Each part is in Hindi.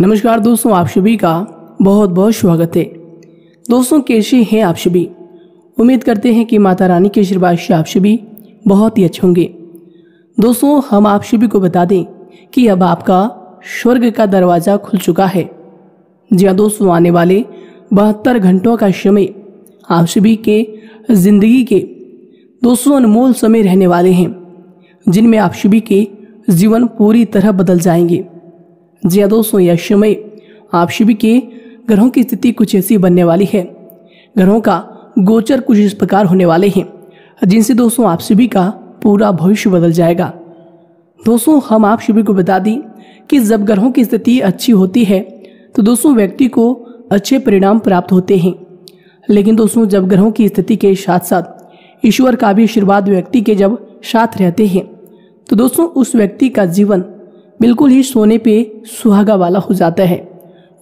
नमस्कार दोस्तों, आप सभी का बहुत बहुत स्वागत है। दोस्तों, कैसे हैं आप सभी? उम्मीद करते हैं कि माता रानी के आशीर्वाद से आप सभी बहुत ही अच्छे होंगे। दोस्तों, हम आप सभी को बता दें कि अब आपका स्वर्ग का दरवाज़ा खुल चुका है। जी हाँ दोस्तों, आने वाले बहत्तर घंटों का समय आप सभी के ज़िंदगी के, दोस्तों, अनमोल समय रहने वाले हैं, जिनमें आप सभी के जीवन पूरी तरह बदल जाएँगे। जी हाँ दोस्तों यह समय आप सभी के ग्रहों की स्थिति कुछ ऐसी बनने वाली है। ग्रहों का गोचर कुछ इस प्रकार होने वाले हैं, जिनसे दोस्तों आप सभी का पूरा भविष्य बदल जाएगा। दोस्तों, हम आप सभी को बता दें कि जब ग्रहों की स्थिति अच्छी होती है तो दोस्तों व्यक्ति को अच्छे परिणाम प्राप्त होते हैं। लेकिन दोस्तों, जब ग्रहों की स्थिति के साथ साथ ईश्वर का भी आशीर्वाद व्यक्ति के जब साथ रहते हैं तो दोस्तों उस व्यक्ति का जीवन बिल्कुल ही सोने पे सुहागा वाला हो जाता है।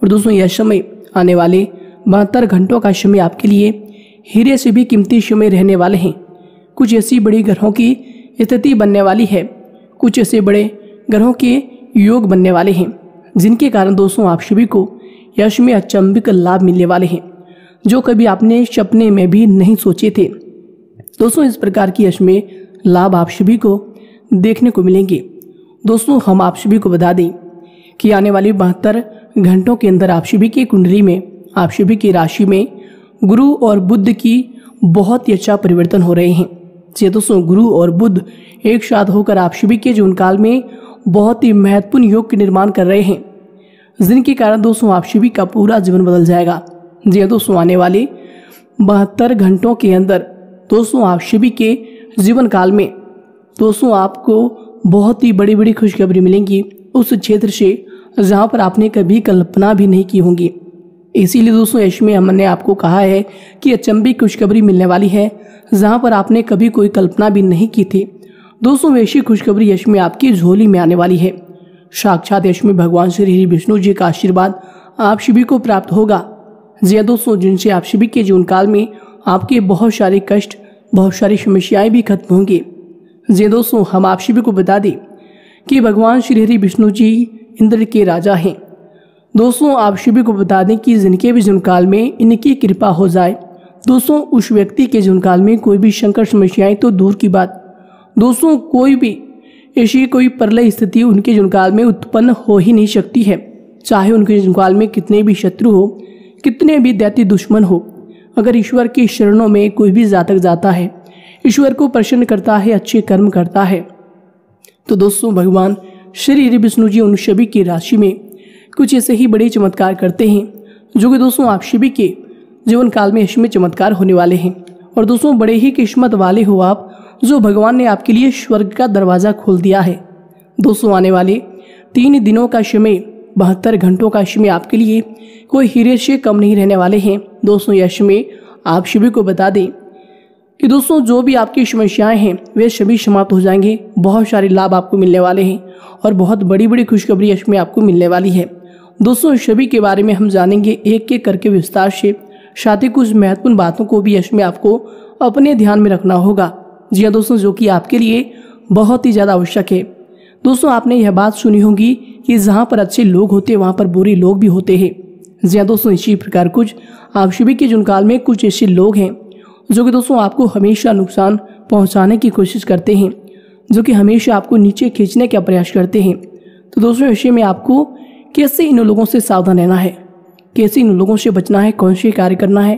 और दोस्तों, यह समय आने वाले बहत्तर घंटों का समय आपके लिए हीरे से भी कीमती समय रहने वाले हैं। कुछ ऐसी बड़ी ग्रहों की स्थिति बनने वाली है। कुछ ऐसे बड़े ग्रहों के योग बनने वाले हैं, जिनके कारण दोस्तों, आप सभी को यश में अचंबिक लाभ मिलने वाले हैं, जो कभी आपने सपने में भी नहीं सोचे थे। दोस्तों, इस प्रकार की यश में लाभ आप सभी को देखने को मिलेंगे। दोस्तों, हम आप सभी को बता दें कि आने वाली बहत्तर घंटों के अंदर आप सभी की कुंडली में, आप सभी की राशि में गुरु और बुद्ध की बहुत ही अच्छा परिवर्तन हो रहे हैं। जी दोस्तों, गुरु और बुद्ध एक साथ होकर आप सभी के जीवन काल में बहुत ही महत्वपूर्ण योग के निर्माण कर रहे हैं। जिनके कारण दोस्तों, आप सभी का पूरा जीवन बदल जाएगा। जी दोस्तों, आने वाले बहत्तर घंटों के अंदर दोस्तों, आप सभी के जीवन काल में दोस्तों, आपको बहुत ही बड़ी बड़ी खुशखबरी मिलेंगी उस क्षेत्र से, जहाँ पर आपने कभी कल्पना भी नहीं की होंगी। इसीलिए दोस्तों, यश में हमने आपको कहा है कि अचंबी खुशखबरी मिलने वाली है, जहाँ पर आपने कभी कोई कल्पना भी नहीं की थी। दोस्तों, वैसी खुशखबरी यश में आपकी झोली में आने वाली है। साक्षात यश में भगवान श्री विष्णु जी का आशीर्वाद आप सभी को प्राप्त होगा। जी हाँ दोस्तों, जिनसे आप सभी के जीवन काल में आपके बहुत सारे कष्ट, बहुत सारी समस्याएँ भी खत्म होंगी। जी दोस्तों, हम आप सभी को बता दें कि भगवान श्री हरि विष्णु जी इंद्र के राजा हैं। दोस्तों, आप सभी को बता दें कि जिनके भी जुनकाल में इनकी कृपा हो जाए, दोस्तों, उस व्यक्ति के जुनकाल में कोई भी संकट, समस्याएँ तो दूर की बात। दोस्तों, कोई भी ऐसी कोई प्रलय स्थिति उनके जुनकाल में उत्पन्न हो ही नहीं सकती है। चाहे उनके जुनकाल में कितने भी शत्रु हो, कितने भी दैत्य दुश्मन हो, अगर ईश्वर की शरणों में कोई भी जातक जाता है ईश्वर को प्रसन्न करता है, अच्छे कर्म करता है। तो दोस्तों, भगवान श्री हरि विष्णु जी उन सभी की राशि में कुछ ऐसे ही बड़े चमत्कार करते हैं, जो कि दोस्तों आप सभी के जीवन काल में इसमें चमत्कार होने वाले हैं। और दोस्तों, बड़े ही किस्मत वाले हो आप, जो भगवान ने आपके लिए स्वर्ग का दरवाज़ा खोल दिया है। दोस्तों, आने वाले तीन दिनों का समय, बहत्तर घंटों का समय आपके लिए कोई हीरे से कम नहीं रहने वाले हैं। दोस्तों यश में आप सभी को बता दें कि दोस्तों, जो भी आपकी समस्याएँ हैं, वे सभी समाप्त हो जाएँगे। बहुत सारे लाभ आपको मिलने वाले हैं और बहुत बड़ी बड़ी खुशखबरी इसमें आपको मिलने वाली है। दोस्तों सभी के बारे में हम जानेंगे एक एक करके विस्तार से। साथ ही कुछ महत्वपूर्ण बातों को भी इसमें आपको अपने ध्यान में रखना होगा। जी हाँ दोस्तों, जो कि आपके लिए बहुत ही ज़्यादा आवश्यक है। दोस्तों, आपने यह बात सुनी होगी कि जहाँ पर अच्छे लोग होते हैं, वहाँ पर बुरे लोग भी होते हैं। जी हाँ दोस्तों, इसी प्रकार कुछ आप सभी के जुनकाल में कुछ ऐसे लोग हैं जो कि दोस्तों आपको हमेशा नुकसान पहुँचाने की कोशिश करते हैं, जो कि हमेशा आपको नीचे खींचने का प्रयास करते हैं। तो दोस्तों विषय में आपको कैसे इन लोगों से सावधान रहना है? कैसे इन लोगों से बचना है? कौन से कार्य करना है?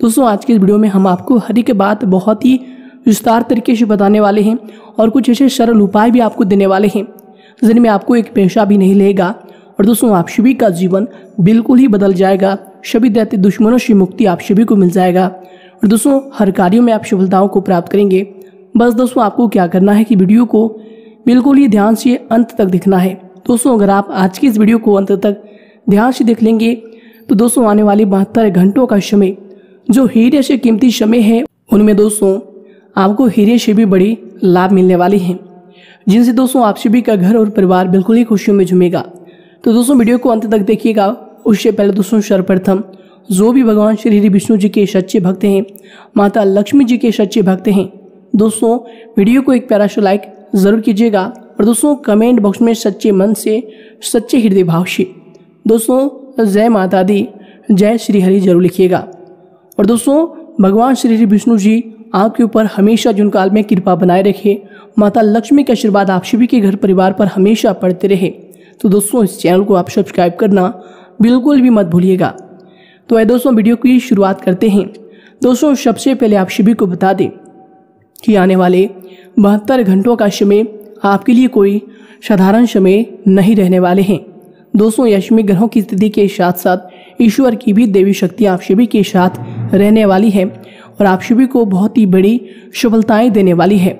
दोस्तों, आज के इस वीडियो में हम आपको हर एक बात बहुत ही विस्तार तरीके से बताने वाले हैं और कुछ ऐसे सरल उपाय भी आपको देने वाले हैं, जिनमें आपको एक पैसा भी नहीं लेगा। और दोस्तों, आप सभी का जीवन बिल्कुल ही बदल जाएगा। सभी दैत्य दुश्मनों से मुक्ति आप सभी को मिल जाएगा। और दोस्तों, हर कार्यों में आप सफलताओं को प्राप्त करेंगे। बस दोस्तों, आपको क्या करना है कि वीडियो को बिल्कुल ही ध्यान से अंत तक देखना है। दोस्तों, अगर आप आज की इस वीडियो को अंत तक ध्यान से देख लेंगे तो दोस्तों, आने वाली बहत्तर घंटों का समय, जो हीरे से कीमती समय है, उनमें दोस्तों, आपको हीरे से भी बड़ी लाभ मिलने वाली हैं। जिनसे दोस्तों, आप सभी का घर और परिवार बिल्कुल ही खुशियों में झूमेगा। तो दोस्तों, वीडियो को अंत तक देखिएगा। उससे पहले दोस्तों, सर्वप्रथम जो भी भगवान श्री विष्णु जी के सच्चे भक्त हैं, माता लक्ष्मी जी के सच्चे भक्त हैं। दोस्तों, वीडियो को एक प्यारा सा लाइक ज़रूर कीजिएगा और दोस्तों कमेंट बॉक्स में सच्चे मन से, सच्चे हृदय भाव से। दोस्तों, जय माता दी, जय श्री हरि ज़रूर लिखिएगा। और दोस्तों, भगवान श्री विष्णु जी आपके ऊपर हमेशा जुन काल में कृपा बनाए रखे, माता लक्ष्मी का आशीर्वाद आप सभी के घर परिवार पर हमेशा पड़ते रहे। तो दोस्तों, इस चैनल को आप सब्सक्राइब करना बिल्कुल भी मत भूलिएगा। तो है दोस्तों वीडियो की शुरुआत करते हैं। दोस्तों, सबसे पहले आप सभी को बता दें कि आने वाले बहत्तर घंटों का समय आपके लिए कोई साधारण समय नहीं रहने वाले हैं। दोस्तों, यशमी ग्रहों की स्थिति के साथ साथ ईश्वर की भी देवी शक्ति आप सभी के साथ रहने वाली है और आप सभी को बहुत ही बड़ी सफलताएँ देने वाली है।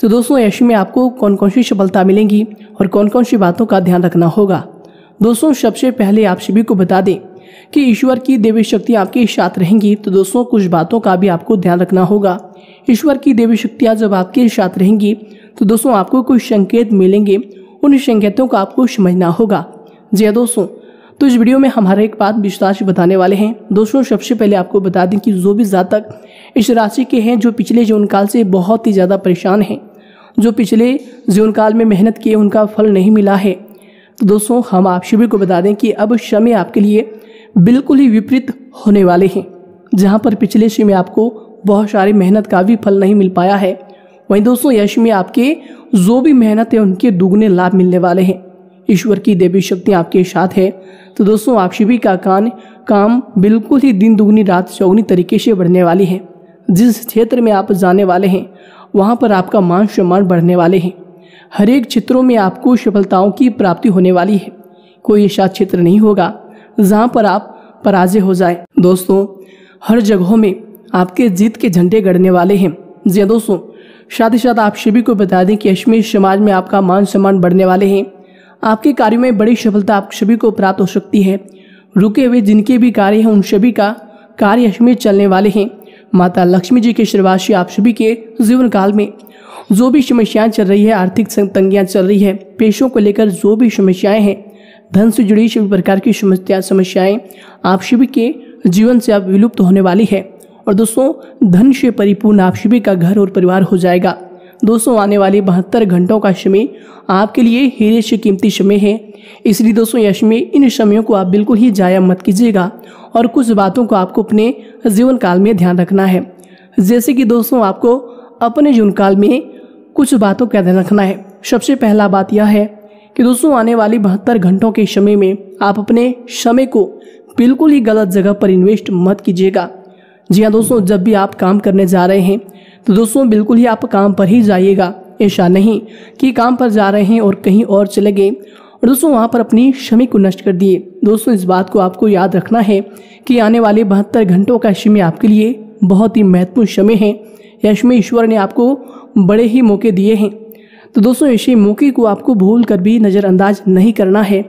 तो दोस्तों यश में आपको कौन कौन सी सफलता मिलेंगी और कौन कौन सी बातों का ध्यान रखना होगा? दोस्तों, सबसे पहले आप सभी को बता दें कि ईश्वर की देवी शक्ति आपके साथ रहेंगी। तो दोस्तों, कुछ बातों का भी आपको ध्यान रखना होगा। ईश्वर की देवी शक्तियाँ जब आपके साथ रहेंगी तो दोस्तों, आपको कुछ संकेत मिलेंगे, उन संकेतों को आपको समझना होगा। जी हाँ दोस्तों तो इस वीडियो में हमारे एक बात विस्तार से बताने वाले हैं। दोस्तों, सबसे पहले आपको बता दें कि जो भी जातक इस राशि के हैं, जो पिछले जीवन काल से बहुत ही ज़्यादा परेशान हैं, जो पिछले जीवन काल में मेहनत किए, उनका फल नहीं मिला है। तो दोस्तों, हम आप सभी को बता दें कि अब समय आपके लिए बिल्कुल ही विपरीत होने वाले हैं। जहाँ पर पिछले समय आपको बहुत सारी मेहनत का भी फल नहीं मिल पाया है। वहीं दोस्तों यश में आपके जो भी मेहनत है, उनके दुगने लाभ मिलने वाले हैं। ईश्वर की देवी शक्ति आपके साथ है। तो दोस्तों, आप सभी का कान, काम बिल्कुल ही दिन दुगनी, रात चौगनी तरीके से बढ़ने वाली है। जिस क्षेत्र में आप जाने वाले हैं, वहाँ पर आपका मान सम्मान बढ़ने वाले हैं। हर एक क्षेत्रों में आपको सफलताओं की प्राप्ति होने वाली है। कोई ऐसा क्षेत्र नहीं होगा। जहाँ पर आप पराजय हो जाए। दोस्तों, हर जगहों में आपके जीत के झंडे गड़ने वाले हैं। जी दोस्तों, साथ ही साथ आप सभी को बता दें कि अश्मीर समाज में आपका मान सम्मान बढ़ने वाले हैं। आपके कार्यों में बड़ी सफलता आप सभी को प्राप्त हो सकती है। रुके हुए जिनके भी कार्य हैं, उन सभी का कार्य अश्मीर चलने वाले हैं। माता लक्ष्मी जी के आशीर्वाद से आप सभी के जीवन काल में जो भी समस्याएँ चल रही है, आर्थिक तंगियाँ चल रही है, पेशों को लेकर जो भी समस्याएँ हैं धन से जुड़ी सभी प्रकार की समस्या समस्याएँ आप सभी के जीवन से अब विलुप्त होने वाली है। और दोस्तों, धन से परिपूर्ण आप सभी का घर और परिवार हो जाएगा। दोस्तों, आने वाले बहत्तर घंटों का समय आपके लिए हीरे से कीमती समय है। इसलिए दोस्तों यश में इन समयों को आप बिल्कुल ही जाया मत कीजिएगा और कुछ बातों को आपको अपने जीवन काल में ध्यान रखना है। जैसे कि दोस्तों, आपको अपने जीवन काल में कुछ बातों का ध्यान रखना है। सबसे पहला बात यह है कि दोस्तों आने वाली बहत्तर घंटों के समय में आप अपने समय को बिल्कुल ही गलत जगह पर इन्वेस्ट मत कीजिएगा। जी हाँ दोस्तों, जब भी आप काम करने जा रहे हैं तो दोस्तों बिल्कुल ही आप काम पर ही जाइएगा। ऐसा नहीं कि काम पर जा रहे हैं और कहीं और चले गए और दोस्तों वहाँ पर अपनी समय को नष्ट कर दिए। दोस्तों, इस बात को आपको याद रखना है कि आने वाले बहत्तर घंटों का समय आपके लिए बहुत ही महत्वपूर्ण समय है। यशमें ईश्वर ने आपको बड़े ही मौके दिए हैं। तो दोस्तों ऐसे मौके को आपको भूल कर भी नज़रअंदाज नहीं करना है।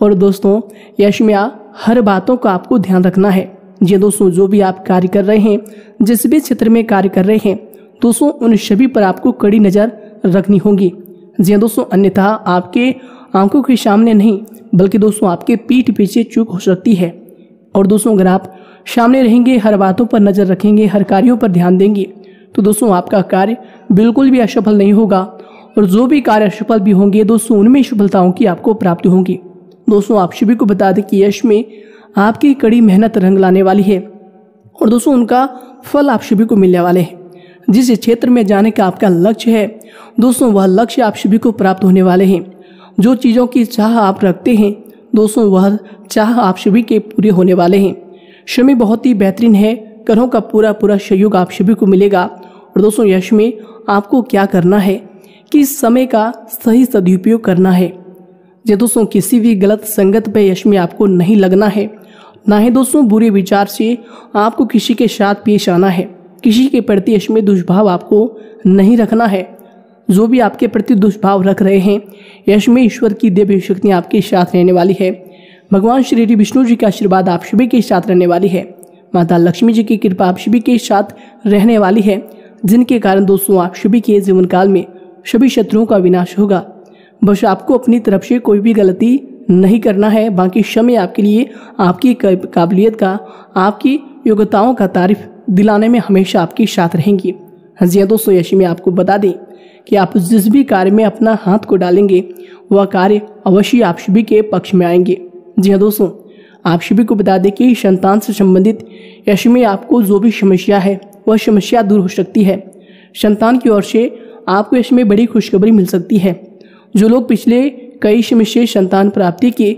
और दोस्तों, यशमिया, हर बातों का आपको ध्यान रखना है। जी दोस्तों, जो भी आप कार्य कर रहे हैं, जिस भी क्षेत्र में कार्य कर रहे हैं, दोस्तों, उन सभी पर आपको कड़ी नज़र रखनी होगी। जी दोस्तों, अन्यथा आपके आँखों के सामने नहीं, बल्कि दोस्तों, आपके पीठ पीछे चूक हो सकती है। और दोस्तों, अगर आप सामने रहेंगे, हर बातों पर नज़र रखेंगे, हर कार्यों पर ध्यान देंगे तो दोस्तों, आपका कार्य बिल्कुल भी असफल नहीं होगा। और जो भी कार्य असफल भी होंगे, दोस्तों, उनमें सफलताओं की आपको प्राप्ति होंगी। दोस्तों, आप सभी को बता दें कि यश में आपकी कड़ी मेहनत रंग लाने वाली है और दोस्तों, उनका फल आप सभी को मिलने वाले हैं। जिस क्षेत्र में जाने का आपका लक्ष्य है, दोस्तों, वह लक्ष्य आप सभी को प्राप्त होने वाले हैं। जो चीज़ों की चाह आप रखते हैं, दोस्तों, वह चाह आप सभी के पूरे होने वाले हैं। समय बहुत ही बेहतरीन है, करों का पूरा पूरा सहयोग आप सभी को मिलेगा। और दोस्तों, यश में आपको क्या करना है कि समय का सही सदुपयोग करना है। जो दोस्तों, किसी भी गलत संगत पे यश में आपको नहीं लगना है, ना ही दोस्तों बुरे विचार से आपको किसी के साथ पेश आना है। किसी के प्रति यश में दुष्भाव आपको नहीं रखना है। जो भी आपके प्रति दुष्भाव रख रहे हैं, यश में ईश्वर की देवी शक्ति आपके साथ रहने वाली है। भगवान श्री विष्णु जी का आशीर्वाद आप सभी के साथ रहने वाली है। माता लक्ष्मी जी की कृपा आप सभी के साथ रहने वाली है, जिनके कारण दोस्तों आप सभी के जीवन काल में सभी शत्रुओं का विनाश होगा। बस आपको अपनी तरफ़ से कोई भी गलती नहीं करना है। बाकी समय आपके लिए, आपकी काबिलियत का, आपकी योग्यताओं का तारीफ़ दिलाने में हमेशा आपके साथ रहेंगी। हजिया दोस्तों यशी में आपको बता दें कि आप जिस भी कार्य में अपना हाथ को डालेंगे, वह कार्य अवश्य आप सभी के पक्ष में आएँगे। जी हाँ दोस्तों आप सभी को बता दें कि संतान से संबंधित यश में आपको जो भी समस्या है, वह समस्या दूर हो सकती है। संतान की ओर से आपको इसमें बड़ी खुशखबरी मिल सकती है। जो लोग पिछले कई से संतान प्राप्ति के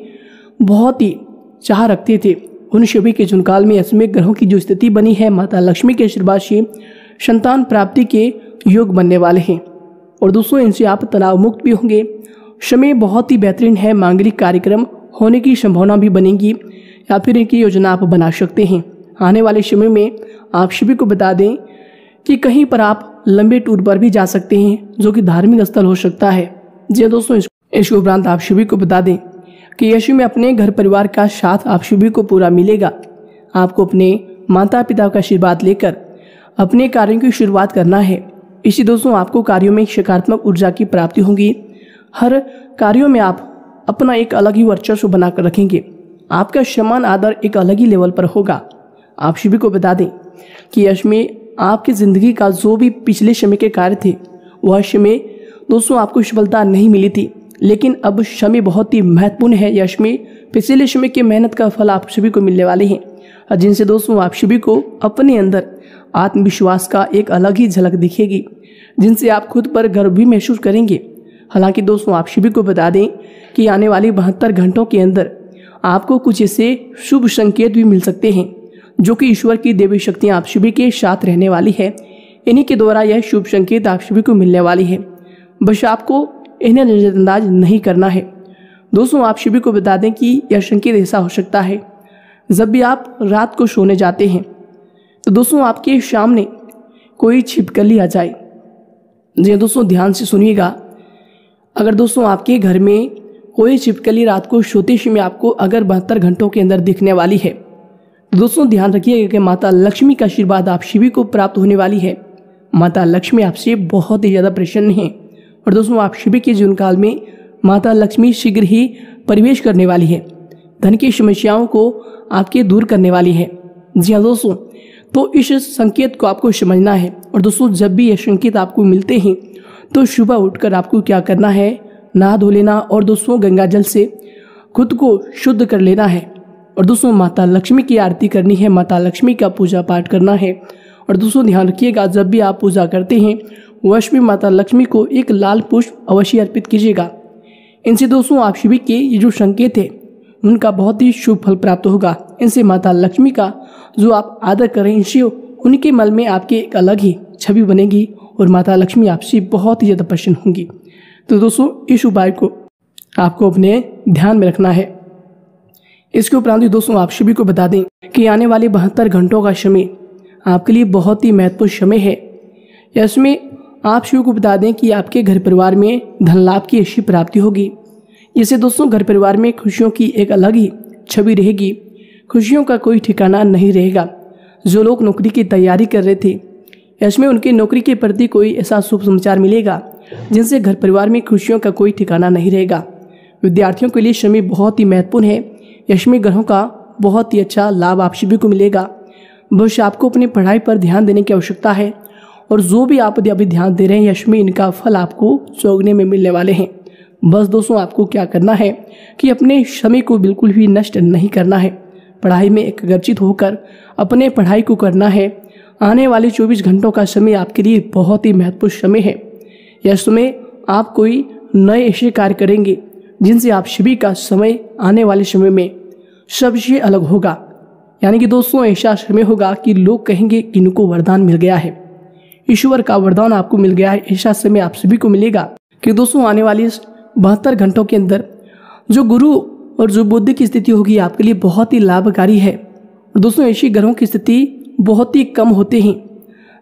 बहुत ही चाह रखते थे, उन सभी के चुनकाल में इसमें ग्रहों की जो स्थिति बनी है, माता लक्ष्मी के आशीर्वाद से संतान प्राप्ति के योग बनने वाले हैं। और दोस्तों इनसे आप तनाव मुक्त भी होंगे। समय बहुत ही बेहतरीन है, मांगलिक कार्यक्रम होने की संभावना भी बनेगी, या फिर इनकी योजना आप बना सकते हैं। आने वाले समय में आप सभी को बता दें कि कहीं पर आप लंबे टूर पर भी जा सकते हैं, जो कि धार्मिक स्थल हो सकता है। जी हाँ दोस्तों इसके उपरांत आप सभी को बता दें कि यशु में अपने घर परिवार का साथ आप सभी को पूरा मिलेगा। आपको अपने माता पिता का आशीर्वाद लेकर अपने कार्यों की शुरुआत करना है। इसी दोस्तों, आपको कार्यों में सकारात्मक ऊर्जा की प्राप्ति होगी। हर कार्यों में आप अपना एक अलग ही वर्चस्व बनाकर रखेंगे। आपका सम्मान आदर एक अलग ही लेवल पर होगा। आप सभी को बता दें कि यश में आपकी ज़िंदगी का जो भी पिछले समय के कार्य थे, वह समय दोस्तों आपको सफलता नहीं मिली थी। लेकिन अब समय बहुत ही महत्वपूर्ण है। यश में पिछले समय की मेहनत का फल आप सभी को मिलने वाले हैं। जिनसे दोस्तों आप सभी को अपने अंदर आत्मविश्वास का एक अलग ही झलक दिखेगी, जिनसे आप खुद पर गर्व भी महसूस करेंगे। हालाँकि दोस्तों आप सभी को बता दें कि आने वाली बहत्तर घंटों के अंदर आपको कुछ ऐसे शुभ संकेत भी मिल सकते हैं। जो कि ईश्वर की देवी शक्तियाँ आप सभी के साथ रहने वाली है। इन्हीं के द्वारा यह शुभ संकेत आप सभी को मिलने वाली है। बस आपको इन्हें नजरअंदाज नहीं करना है। दोस्तों, आप सभी को बता दें कि यह संकेत ऐसा हो सकता है, जब भी आप रात को सोने जाते हैं। तो दोस्तों, आपके सामने कोई छिपकली आ जाए। जी दोस्तों, ध्यान से सुनिएगा। अगर दोस्तों, आपके घर में कोई छिपकली रात को सोते समय आपको अगर बहत्तर घंटों के अंदर दिखने वाली है दोस्तों, ध्यान रखिएगा कि माता लक्ष्मी का आशीर्वाद आप सभी को प्राप्त होने वाली है। माता लक्ष्मी आपसे बहुत ही ज़्यादा प्रसन्न है। और दोस्तों, आप सभी के जीवन काल में माता लक्ष्मी शीघ्र ही प्रवेश करने वाली है। धन की समस्याओं को आपके दूर करने वाली है। जी हाँ दोस्तों तो इस संकेत को आपको समझना है। और दोस्तों, जब भी ये संकेत आपको मिलते हैं तो सुबह उठकर आपको क्या करना है? नहा धो लेना और दोस्तों, गंगा जल से खुद को शुद्ध कर लेना है। और दोस्तों माता लक्ष्मी की आरती करनी है, माता लक्ष्मी का पूजा पाठ करना है। और दोस्तों ध्यान रखिएगा, जब भी आप पूजा करते हैं वश्मी माता लक्ष्मी को एक लाल पुष्प अवश्य अर्पित कीजिएगा। इनसे दोस्तों, आप सभी के ये जो संकेत है, उनका बहुत ही शुभ फल प्राप्त होगा। इनसे माता लक्ष्मी का जो आप आदर करें, इनसे उनके मल में आपके एक अलग ही छवि बनेगी और माता लक्ष्मी आपसे बहुत ही ज़्यादा प्रसन्न होंगी। तो दोस्तों, इस उपाय को आपको अपने ध्यान में रखना है। इसके उपरांत दोस्तों, आप सभी को बता दें कि आने वाले बहत्तर घंटों का समय आपके लिए बहुत ही महत्वपूर्ण समय है। इसमें आप शिव को बता दें कि आपके घर परिवार में धन लाभ की अच्छी प्राप्ति होगी। इससे दोस्तों, घर परिवार में खुशियों की एक अलग ही छवि रहेगी। खुशियों का कोई ठिकाना नहीं रहेगा। जो लोग नौकरी की तैयारी कर रहे थे, इसमें उनकी नौकरी के प्रति कोई ऐसा शुभ समाचार मिलेगा, जिनसे घर परिवार में खुशियों का कोई ठिकाना नहीं रहेगा। विद्यार्थियों के लिए समय बहुत ही महत्वपूर्ण है। यशमी ग्रहों का बहुत ही अच्छा लाभ आप सभी को मिलेगा। भविष्य आपको अपनी पढ़ाई पर ध्यान देने की आवश्यकता है और जो भी आप अभी ध्यान दे रहे हैं यश में इनका फल आपको चौगने में मिलने वाले हैं। बस दोस्तों, आपको क्या करना है कि अपने समय को बिल्कुल भी नष्ट नहीं करना है। पढ़ाई में एकाग्रचित होकर अपने पढ़ाई को करना है। आने वाले 24 घंटों का समय आपके लिए बहुत ही महत्वपूर्ण समय है। यह समय आप कोई नए ऐसे कार्य करेंगे जिनसे आप सभी का समय आने वाले समय में सबसे अलग होगा। यानी कि दोस्तों, ऐसा समय होगा कि लोग कहेंगे इनको वरदान मिल गया है। ईश्वर का वरदान आपको मिल गया है, ऐसा समय आप सभी को मिलेगा। कि दोस्तों, आने वाली बहत्तर घंटों के अंदर जो गुरु और जो बुद्धि की स्थिति होगी आपके लिए बहुत ही लाभकारी है। और दोस्तों, ऐसी ग्रहों की स्थिति बहुत ही कम होते हैं।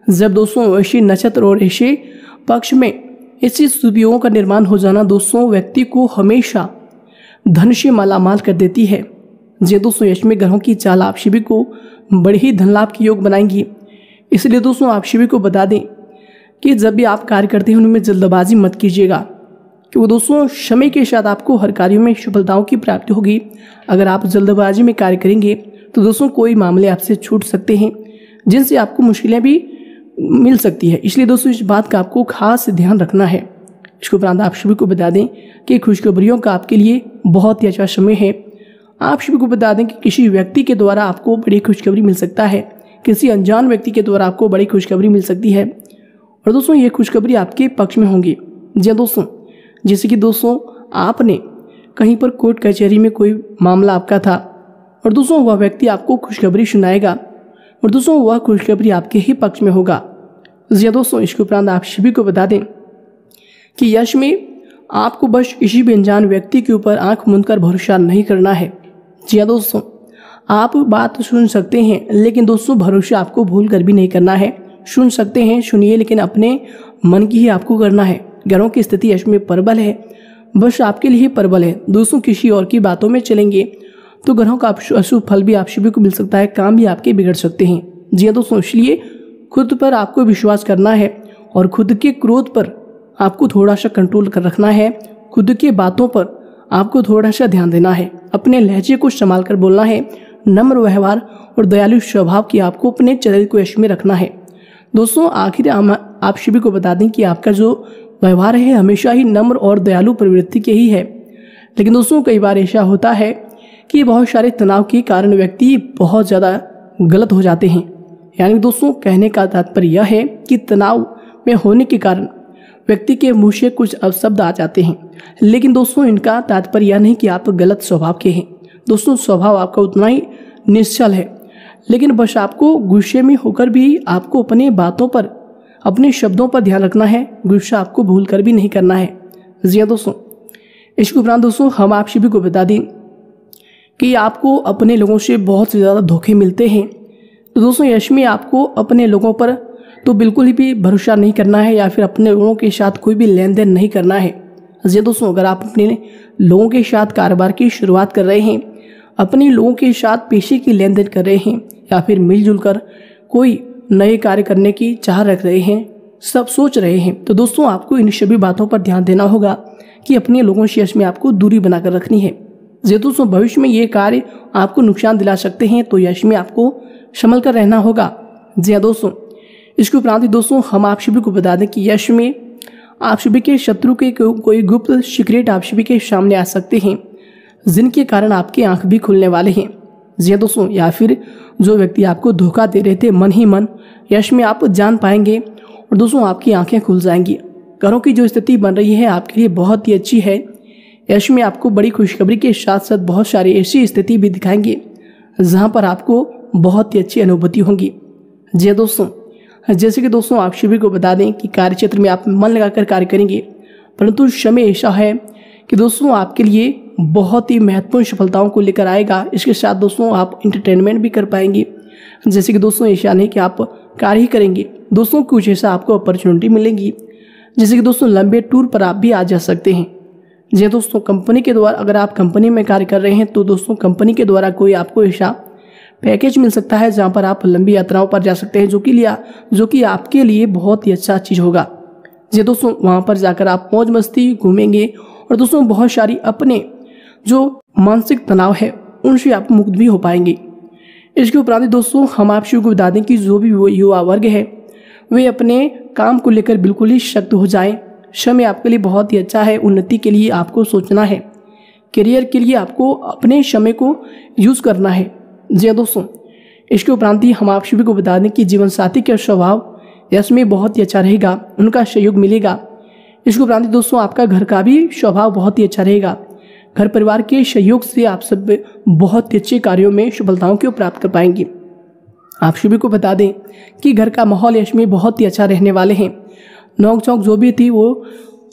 जब दोस्तों, ऐसे नक्षत्र और ऐसे पक्ष में ऐसी सुवियों का निर्माण हो जाना दोस्तों, व्यक्ति को हमेशा धन से मालामाल कर देती है। जे दोस्तों, यश में ग्रहों की चाल आप सभी को बड़े ही धन लाभ की योग बनाएँगी। इसलिए दोस्तों, आप सभी को बता दें कि जब भी आप कार्य करते हैं, उनमें जल्दबाजी मत कीजिएगा। कि वो दोस्तों, समय के साथ आपको हर कार्यों में सफलताओं की प्राप्ति होगी। अगर आप जल्दबाजी में कार्य करेंगे तो दोस्तों, कोई मामले आपसे छूट सकते हैं, जिनसे आपको मुश्किलें भी मिल सकती है। इसलिए दोस्तों, इस बात का आपको खास ध्यान रखना है। इसके उपरांत आप सभी को बता दें कि खुशखबरियों का आपके लिए बहुत ही अच्छा समय है। आप सभी को बता दें कि किसी व्यक्ति के द्वारा आपको बड़ी खुशखबरी मिल सकता है। किसी अनजान व्यक्ति के द्वारा आपको बड़ी खुशखबरी मिल सकती है। और दोस्तों, ये खुशखबरी आपके पक्ष में होंगी। जी हाँ दोस्तों, जैसे कि दोस्तों, आपने कहीं पर कोर्ट कचहरी में कोई मामला आपका था और दोस्तों, वह व्यक्ति आपको खुशखबरी सुनाएगा। और दोस्तों, वह खुशखबरी आपके ही पक्ष में होगा। जी दोस्तों इसके उपरांत आप सभी को बता दें कि यश में आपको बस भी अनजान व्यक्ति के ऊपर आँख मूंद कर भरोसा नहीं करना है। जी हाँ दोस्तों आप बात सुन सकते हैं, लेकिन दोस्तों भरोसा आपको भूल कर भी नहीं करना है। सुन सकते हैं, सुनिए, लेकिन अपने मन की ही आपको करना है। घरों की स्थिति यश में प्रबल है बस आपके लिए प्रबल है। दोस्तों किसी और की बातों में चलेंगे तो ग्रहों का अशुभ फल भी आप सभी को मिल सकता है, काम भी आपके बिगड़ सकते हैं। जी हाँ दोस्तों इसलिए खुद पर आपको विश्वास करना है और खुद के क्रोध पर आपको थोड़ा सा कंट्रोल कर रखना है। खुद की बातों पर आपको थोड़ा सा ध्यान देना है। अपने लहजे को संभाल कर बोलना है। नम्र व्यवहार और दयालु स्वभाव की आपको अपने चरित्र को यश में रखना है। दोस्तों, आखिर आप सभी को बता दें कि आपका जो व्यवहार है, हमेशा ही नम्र और दयालु प्रवृत्ति के ही है। लेकिन दोस्तों, कई बार ऐसा होता है कि बहुत सारे तनाव के कारण व्यक्ति बहुत ज़्यादा गलत हो जाते हैं। यानी दोस्तों, कहने का तात्पर्य यह है कि तनाव में होने के कारण व्यक्ति के मुँह से कुछ अवशब्द आ जाते हैं। लेकिन दोस्तों, इनका तात्पर्य यह नहीं कि आप गलत स्वभाव के हैं। दोस्तों, स्वभाव आपका उतना ही निश्चल है। लेकिन बस आपको गुस्से में होकर भी आपको अपने बातों पर, अपने शब्दों पर ध्यान रखना है। गुस्सा आपको भूल कर भी नहीं करना है। जी हाँ दोस्तों, इसके उपरांत दोस्तों, हम आप सभी को बता दें कि आपको अपने लोगों से बहुत से ज़्यादा धोखे मिलते हैं। तो दोस्तों यश में आपको अपने लोगों पर तो बिल्कुल ही भी भरोसा नहीं करना है या फिर अपने लोगों के साथ कोई भी लेन देन नहीं करना है। जी दोस्तों, अगर आप अपने लोगों के साथ कारोबार की शुरुआत कर रहे हैं, अपने लोगों के साथ पेशे की लेन देन कर रहे हैं, या फिर मिलजुल कर कोई नए कार्य करने की चाह रख रहे हैं, सब सोच रहे हैं तो दोस्तों, आपको इन सभी बातों पर ध्यान देना होगा कि अपने लोगों से यश में आपको दूरी बनाकर रखनी है। जी दोस्तों भविष्य में ये कार्य आपको नुकसान दिला सकते हैं तो यश में आपको संभल कर रहना होगा। जी हाँ दोस्तों इसके उपरांत ही दोस्तों, हम आप सभी को बता दें कि यश में आप सभी के शत्रु के कोई गुप्त सीक्रेट आप सभी के सामने आ सकते हैं, जिनके कारण आपकी आँख भी खुलने वाले हैं। जी हाँ दोस्तों या फिर जो व्यक्ति आपको धोखा दे रहे थे, मन ही मन, यश में आप जान पाएँगे और दोस्तों, आपकी आँखें खुल जाएँगी। घरों की जो स्थिति बन रही है, आपके लिए बहुत ही अच्छी है। यश में आपको बड़ी खुशखबरी के साथ साथ बहुत सारी ऐसी स्थिति भी दिखाएँगे, जहाँ पर आपको बहुत ही अच्छी अनुभूति होंगी। जी हाँ दोस्तों, जैसे कि दोस्तों आप सभी को बता दें कि कार्य क्षेत्र में आप मन लगाकर कार्य करेंगे, परंतु समय ऐसा है कि दोस्तों आपके लिए बहुत ही महत्वपूर्ण सफलताओं को लेकर आएगा। इसके साथ दोस्तों आप इंटरटेनमेंट भी कर पाएँगे। जैसे कि दोस्तों ऐसा नहीं कि आप कार्य ही करेंगे, दोस्तों कुछ ऐसा आपको अपॉर्चुनिटी मिलेगी। जैसे कि दोस्तों लंबे टूर पर आप भी आ जा सकते हैं। जी दोस्तों, कंपनी के द्वारा, अगर आप कंपनी में कार्य कर रहे हैं तो दोस्तों, कंपनी के द्वारा कोई आपको ऐसा पैकेज मिल सकता है, जहाँ पर आप लंबी यात्राओं पर जा सकते हैं, जो कि लिया, जो कि आपके लिए बहुत ही अच्छा चीज़ होगा। जी दोस्तों, वहाँ पर जाकर आप मौज मस्ती घूमेंगे, और दोस्तों, बहुत सारी अपने जो मानसिक तनाव है, उनसे आप मुक्त भी हो पाएँगे। इसके उपरांत दोस्तों, हम आप को बता दें कि जो भी युवा वर्ग है, वे अपने काम को लेकर बिल्कुल ही शक्त हो जाए समय आपके लिए बहुत ही अच्छा है, उन्नति के लिए आपको सोचना है। करियर के लिए आपको अपने समय को यूज़ करना है। जी हाँ दोस्तों, इसके उपरांत ही हम आप सभी को बता दें कि जीवन साथी का स्वभाव यश में बहुत ही अच्छा रहेगा, उनका सहयोग मिलेगा। इसके उपरांत दोस्तों, आपका घर का भी स्वभाव बहुत ही अच्छा रहेगा। घर परिवार के सहयोग से आप सब बहुत ही अच्छे कार्यों में सफलताओं को प्राप्त कर पाएँगे। आप सभी को बता दें कि घर का माहौल यश में बहुत ही अच्छा रहने वाले हैं। नोक चौक जो भी थी वो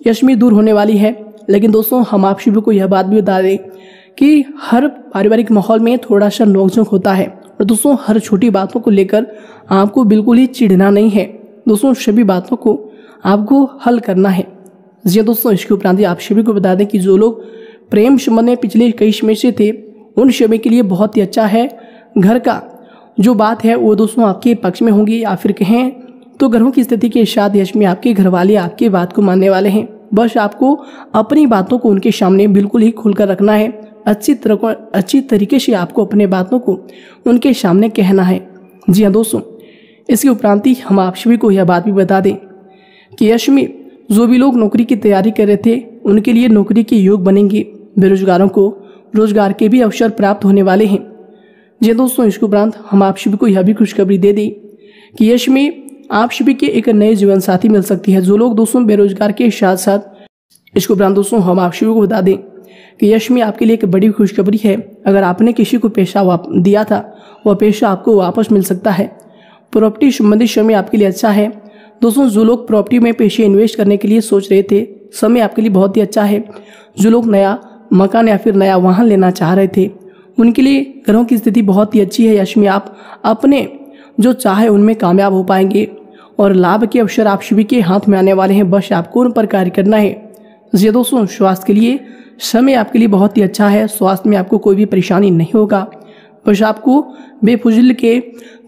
यश में दूर होने वाली है। लेकिन दोस्तों, हम आप सभी को यह बात भी बता दें कि हर पारिवारिक माहौल में थोड़ा सा नोकझोंक होता है। और दोस्तों, हर छोटी बातों को लेकर आपको बिल्कुल ही चिढ़ना नहीं है। दोस्तों, सभी बातों को आपको हल करना है। जी दोस्तों, इसके उपरांत आप सभी को बता दें कि जो लोग प्रेम संबंध में पिछले कई समय से थे, उन समय के लिए बहुत ही अच्छा है घर का। जो बात है, वो दोस्तों आपके पक्ष में होंगी या फिर कहें तो घरों की स्थिति के साथ यश में आपके घर वाले आपकी बात को मानने वाले हैं। बस आपको अपनी बातों को उनके सामने बिल्कुल ही खुलकर रखना है। अच्छी तरह अच्छी तरीके से आपको अपने बातों को उनके सामने कहना है। जी हाँ दोस्तों, इसके उपरांत ही हम आप सभी को यह बात भी बता दें कि यश में जो भी लोग नौकरी की तैयारी कर रहे थे, उनके लिए नौकरी के योग बनेंगे। बेरोजगारों को रोज़गार के भी अवसर प्राप्त होने वाले हैं। जी दोस्तों, इसके उपरांत हम आप सभी को यह भी खुशखबरी दे दें कि यश में आप सभी के एक नए जीवन साथी मिल सकती है, जो लोग दोस्तों बेरोजगार के साथ साथ इसको उपरांत दोस्तों हम आप सभी को बता दें कि यश में आपके लिए एक बड़ी खुशखबरी है। अगर आपने किसी को पेशा दिया था, वह पेशा आपको वापस मिल सकता है। प्रॉपर्टी संबंधित समय आपके लिए अच्छा है। दोस्तों, जो लोग प्रॉपर्टी में पेशे इन्वेस्ट करने के लिए सोच रहे थे, समय आपके लिए बहुत ही अच्छा है। जो लोग नया मकान या फिर नया वाहन लेना चाह रहे थे, उनके लिए ग्रहों की स्थिति बहुत ही अच्छी है। यश में आप अपने जो चाहे उनमें कामयाब हो पाएँगे। और लाभ के अवसर आप सभी के हाथ में आने वाले हैं। बस आपको उन पर कार्य करना है। ये दोस्तों, स्वास्थ्य के लिए समय आपके लिए बहुत ही अच्छा है। स्वास्थ्य में आपको कोई भी परेशानी नहीं होगा। बस आपको बेफुजिल के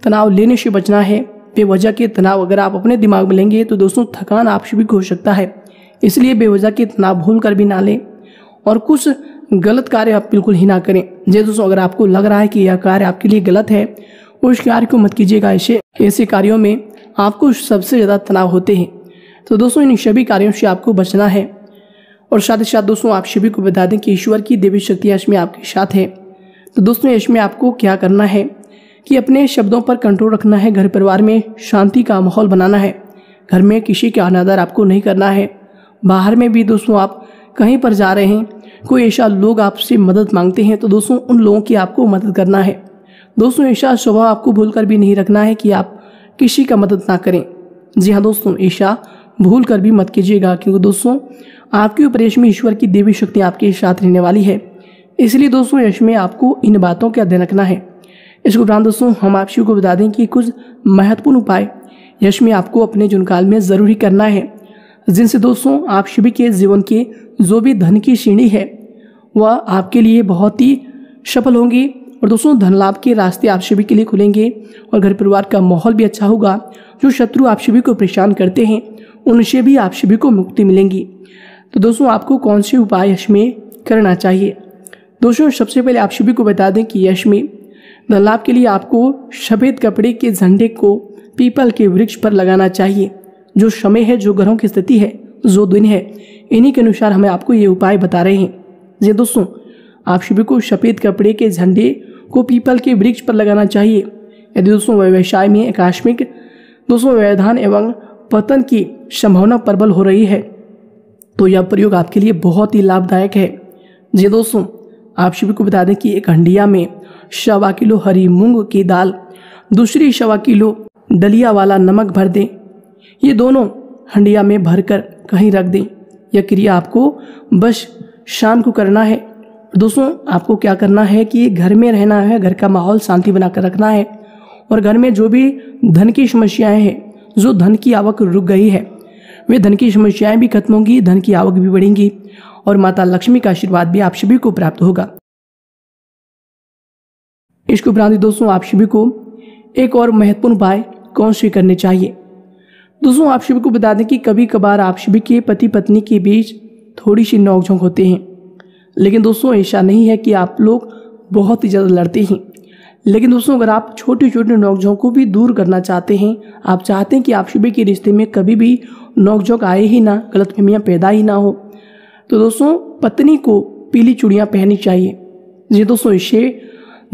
तनाव लेने से बचना है। बेवजह के तनाव अगर आप अपने दिमाग में लेंगे तो दोस्तों थकान आप सभी को हो सकता है। इसलिए बेवजह के तनाव भूल कर भी ना लें और कुछ गलत कार्य आप बिल्कुल ही ना करें। जी दोस्तों, अगर आपको लग रहा है कि यह कार्य आपके लिए गलत है, उस कार्य को मत कीजिएगा। ऐसे ऐसे कार्यों में आपको सबसे ज़्यादा तनाव होते हैं। तो दोस्तों, इन सभी कार्यों से आपको बचना है। और साथ ही साथ दोस्तों, आप सभी को बता दें कि ईश्वर की देवी शक्ति इसमें आपके साथ है। तो दोस्तों इसमें आपको क्या करना है? कि अपने शब्दों पर कंट्रोल रखना है। घर परिवार में शांति का माहौल बनाना है। घर में किसी के अनादर आपको नहीं करना है। बाहर में भी दोस्तों, आप कहीं पर जा रहे हैं, कोई ऐसा लोग आपसे मदद मांगते हैं तो दोस्तों, उन लोगों की आपको मदद करना है। दोस्तों, ऐसा स्वभाव आपको भूल कर भी नहीं रखना है कि आप किसी का मदद ना करें। जी हाँ दोस्तों, ईशा भूल कर भी मत कीजिएगा, क्योंकि दोस्तों, आपके उपदेश में ईश्वर की देवी शक्ति आपके साथ रहने वाली है। इसलिए दोस्तों, यश में आपको इन बातों का ध्यान रखना है। इसके उपरांत दोस्तों, हम आप को बता दें कि कुछ महत्वपूर्ण उपाय यश में आपको अपने जुनकाल में ज़रूरी करना है, जिनसे दोस्तों, आप सभी के जीवन के जो भी धन की श्रेणी है, वह आपके लिए बहुत ही सफल होंगी। और दोस्तों धन लाभ के रास्ते आप सभी के लिए खुलेंगे और घर परिवार का माहौल भी अच्छा होगा। जो शत्रु आप सभी को परेशान करते हैं, उनसे भी आप सभी को मुक्ति मिलेंगी। तो दोस्तों, आपको कौन से उपाय यश में करना चाहिए? दोस्तों, सबसे पहले आप सभी को बता दें कि यश में धन लाभ के लिए आपको सफ़ेद कपड़े के झंडे को पीपल के वृक्ष पर लगाना चाहिए। जो समय है, जो ग्रहों की स्थिति है, जो दिन है, इन्हीं के अनुसार हमें आपको ये उपाय बता रहे हैं। जी दोस्तों आप सभी को सफ़ेद कपड़े के झंडे को पीपल के वृक्ष पर लगाना चाहिए। यदि दोस्तों व्यवसाय में आकस्मिक, दोस्तों व्यवधान एवं पतन की संभावना प्रबल हो रही है तो यह प्रयोग आपके लिए बहुत ही लाभदायक है। जी दोस्तों, आप सभी को बता दें कि एक हंडिया में सवा किलो हरी मूंग की दाल, दूसरी सवा किलो दलिया वाला नमक भर दें। ये दोनों हंडिया में भरकर कहीं रख दें। यह क्रिया आपको बस शाम को करना है। दोस्तों, आपको क्या करना है कि घर में रहना है, घर का माहौल शांति बनाकर रखना है। और घर में जो भी धन की समस्याएँ हैं, जो धन की आवक रुक गई है, वे धन की समस्याएँ भी खत्म होंगी, धन की आवक भी बढ़ेंगी। और माता लक्ष्मी का आशीर्वाद भी आप सभी को प्राप्त होगा। इसके उपरांत दोस्तों, आप सभी को एक और महत्वपूर्ण उपाय कौन से करने चाहिए? दोस्तों, आप सभी को बता दें कि कभी कभार आप सभी के पति पत्नी के बीच थोड़ी सी नोकझोंक होते हैं। लेकिन दोस्तों, ऐसा नहीं है कि आप लोग बहुत ही ज़्यादा लड़ते हैं। लेकिन दोस्तों, अगर आप छोटी छोटी नोकझोंक को भी दूर करना चाहते हैं, आप चाहते हैं कि आप सभी के रिश्ते में कभी भी नोकझोंक आए ही ना, गलतफहमियाँ पैदा ही ना हो तो दोस्तों, पत्नी को पीली चूड़ियाँ पहननी चाहिए। जी दोस्तों, इससे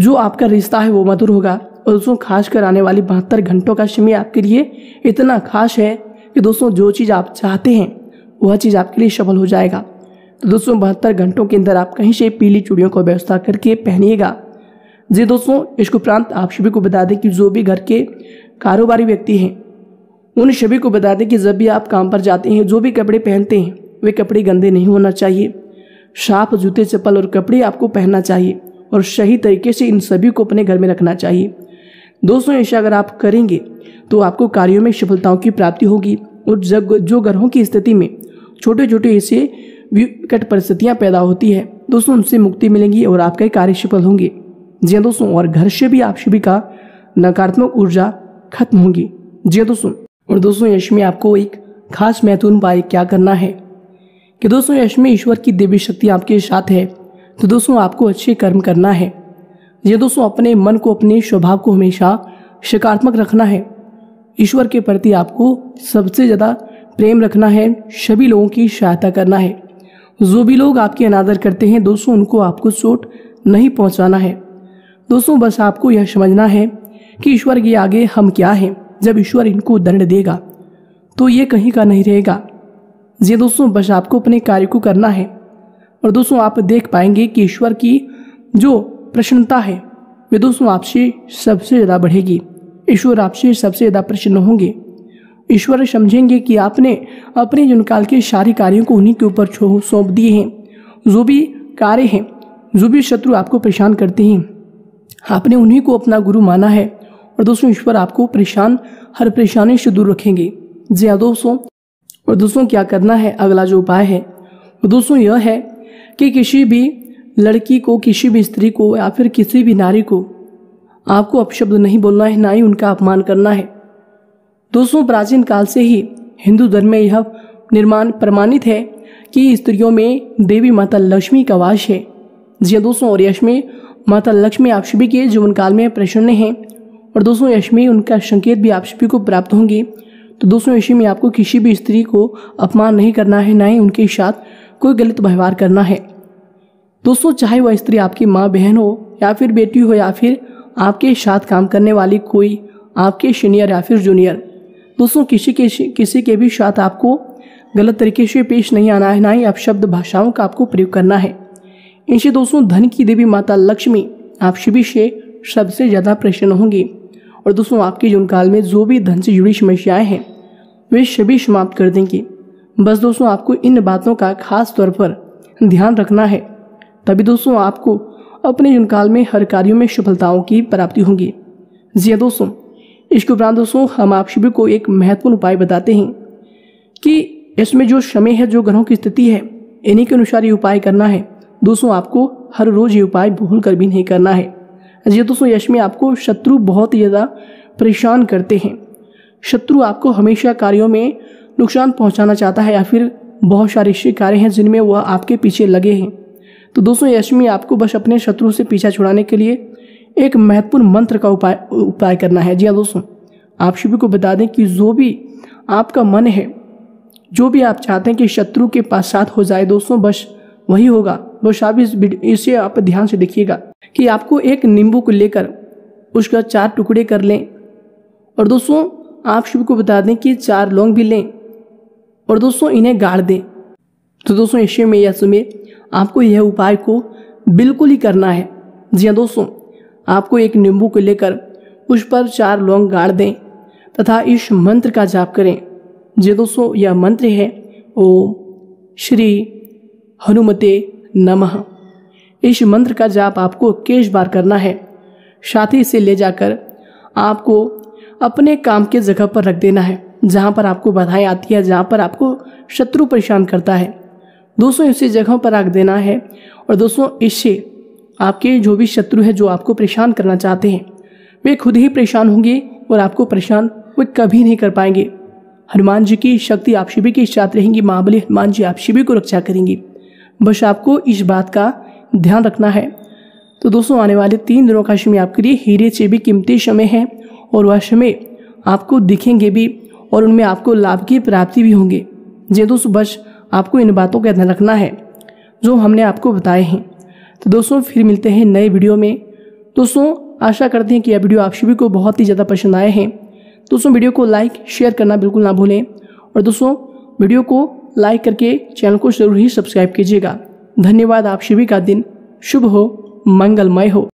जो आपका रिश्ता है वो मधुर होगा और दोस्तों खास कर आने वाली बहत्तर घंटों का समय आपके लिए इतना खास है कि दोस्तों, जो चीज़ आप चाहते हैं, वह चीज़ आपके लिए सफल हो जाएगा। तो दोस्तों, बहत्तर घंटों के अंदर आप कहीं से पीली चूड़ियों को व्यवस्था करके पहनिएगा। जी दोस्तों, इसके उपरांत आप सभी को बता दें कि जो भी घर के कारोबारी व्यक्ति हैं, उन सभी को बता दें कि जब भी आप काम पर जाते हैं, जो भी कपड़े पहनते हैं, वे कपड़े गंदे नहीं होना चाहिए। साफ़ जूते, चप्पल और कपड़े आपको पहनना चाहिए और सही तरीके से इन सभी को अपने घर में रखना चाहिए। दोस्तों ऐसा अगर आप करेंगे तो आपको कार्यों में सफलताओं की प्राप्ति होगी और जब जो ग्रहों की स्थिति में छोटे छोटे ऐसे विकट परिस्थितियाँ पैदा होती है। दोस्तों उनसे मुक्ति मिलेगी और आपके कार्य सफल होंगे। जी हाँ दोस्तों, और घर से भी आप सभी का नकारात्मक ऊर्जा खत्म होगी। जी हाँ दोस्तों, और दोस्तों, यश में आपको एक खास महत्वपूर्ण उपाय क्या करना है? कि दोस्तों, यश में ईश्वर की देवी शक्ति आपके साथ है तो दोस्तों, आपको अच्छे कर्म करना है। ये दोस्तों, अपने मन को, अपने स्वभाव को हमेशा सकारात्मक रखना है। ईश्वर के प्रति आपको सबसे ज़्यादा प्रेम रखना है, सभी लोगों की सहायता करना है। जो भी लोग आपके अनादर करते हैं, दोस्तों, उनको आपको चोट नहीं पहुंचाना है। दोस्तों, बस आपको यह समझना है कि ईश्वर के आगे हम क्या हैं। जब ईश्वर इनको दंड देगा तो ये कहीं का नहीं रहेगा। जी दोस्तों, बस आपको अपने कार्य को करना है। और दोस्तों, आप देख पाएँगे कि ईश्वर की जो प्रसन्नता है, वे दोस्तों आपसे सबसे ज़्यादा बढ़ेगी। ईश्वर आपसे सबसे ज़्यादा प्रसन्न होंगे। ईश्वर समझेंगे कि आपने अपने जुनकाल के सारे कार्यों को उन्हीं के ऊपर सौंप दिए हैं। जो भी कार्य हैं, जो भी शत्रु आपको परेशान करते हैं, आपने उन्हीं को अपना गुरु माना है। और दोस्तों, ईश्वर आपको परेशान, हर परेशानी से दूर रखेंगे। जी हाँ दोस्तों, और दोस्तों, क्या करना है? अगला जो उपाय है दोस्तों यह है कि किसी भी लड़की को, किसी भी स्त्री को या फिर किसी भी नारी को आपको अपशब्द नहीं बोलना है, ना ही उनका अपमान करना है। दोस्तों प्राचीन काल से ही हिंदू धर्म में यह निर्माण प्रमाणित है कि स्त्रियों में देवी माता लक्ष्मी का वास है। जी हाँ दोस्तों, और यशमी माता लक्ष्मी आप सभी के जीवन काल में प्रसन्न हैं, और दोस्तों यशमी उनका संकेत भी आप सभी को प्राप्त होंगे। तो दोस्तों यशी में आपको किसी भी स्त्री को अपमान नहीं करना है, ना ही उनके साथ कोई गलत व्यवहार करना है। दोस्तों, चाहे वह स्त्री आपकी माँ, बहन हो, या फिर बेटी हो, या फिर आपके साथ काम करने वाली कोई, आपके सीनियर या फिर जूनियर दोस्तों, किसी के किसी के भी साथ आपको गलत तरीके से पेश नहीं आना है, ना ही आप शब्द भाषाओं का आपको प्रयोग करना है। इनसे दोस्तों, धन की देवी माता लक्ष्मी आप शिवी से सबसे ज़्यादा प्रसन्न होंगी। और दोस्तों, आपके जीवन काल में जो भी धन से जुड़ी समस्याएँ हैं, वे सभी समाप्त कर देंगी। बस दोस्तों, आपको इन बातों का खास तौर पर ध्यान रखना है, तभी दोस्तों, आपको अपने जीवन काल में हर कार्यों में सफलताओं की प्राप्ति होगी। जी हाँ दोस्तों इसके उपरांत दोस्तों, हम आप सभी को एक महत्वपूर्ण उपाय बताते हैं कि इसमें जो समय है, जो ग्रहों की स्थिति है, इन्हीं के अनुसार ये उपाय करना है। दोस्तों, आपको हर रोज ये उपाय भूल कर भी नहीं करना है। जी दोस्तों, यश में आपको शत्रु बहुत ही ज़्यादा परेशान करते हैं। शत्रु आपको हमेशा कार्यों में नुकसान पहुंचाना चाहता है या फिर बहुत सारे ऐसे कार्य हैं जिनमें वह आपके पीछे लगे हैं। तो दोस्तों, यश में आपको बस अपने शत्रु से पीछा छुड़ाने के लिए एक महत्वपूर्ण मंत्र का उपाय उपाय करना है। जी हाँ दोस्तों, आप सभी को बता दें कि जो भी आपका मन है, जो भी आप चाहते हैं कि शत्रु के पास साथ हो जाए दोस्तों, बस वही होगा। बस आप इस इसे आप ध्यान से देखिएगा कि आपको एक नींबू को लेकर उसका चार टुकड़े कर लें। और दोस्तों, आप सभी को बता दें कि चार लौंग भी लें। और दोस्तों, इन्हें गाड़ दें। तो दोस्तों, ऐसे में या सुमे आपको यह उपाय को बिल्कुल ही करना है। जी हाँ दोस्तों आपको एक नींबू को लेकर उस पर चार लौंग गाड़ दें तथा इस मंत्र का जाप करें। जी दोस्तों, यह मंत्र है ओ श्री हनुमते नमः। इस मंत्र का जाप आपको केश बार करना है। साथ ही इसे ले जाकर आपको अपने काम के जगह पर रख देना है, जहाँ पर आपको बधाई आती है, जहाँ पर आपको शत्रु परेशान करता है। दोस्तों, इसी जगह पर रख देना है और दोस्तों इससे आपके जो भी शत्रु है जो आपको परेशान करना चाहते हैं, वे खुद ही परेशान होंगे और आपको परेशान वे कभी नहीं कर पाएँगे। हनुमान जी की शक्ति आप शिवी के साथ रहेंगी, महाबली हनुमान जी आप शिवी को रक्षा करेंगी। बस आपको इस बात का ध्यान रखना है। तो दोस्तों, आने वाले तीन दिनों का समय आपके लिए हीरे से भी कीमती समय है और वह समय आपको दिखेंगे भी और उनमें आपको लाभ की प्राप्ति भी होंगे। जी दोस्तों, बस आपको इन बातों का ध्यान रखना है, जो हमने आपको बताए हैं। तो दोस्तों, फिर मिलते हैं नए वीडियो में। दोस्तों, आशा करते हैं कि यह वीडियो आप सभी को बहुत ही ज़्यादा पसंद आए हैं। दोस्तों, वीडियो को लाइक, शेयर करना बिल्कुल ना भूलें। और दोस्तों, वीडियो को लाइक करके चैनल को ज़रूर ही सब्सक्राइब कीजिएगा। धन्यवाद आप सभी का दिन। शुभ हो, मंगलमय हो।